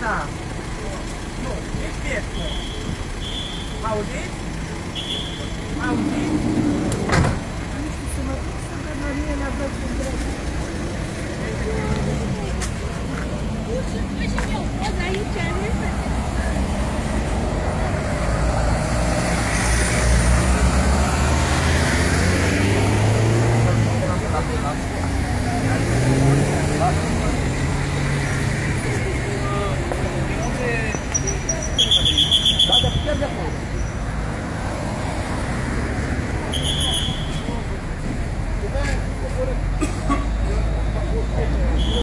Tá. época no efeito Maldito Maldito Ai, que chama tudo Santa Maria na Brasília Puxa, puxa, meu,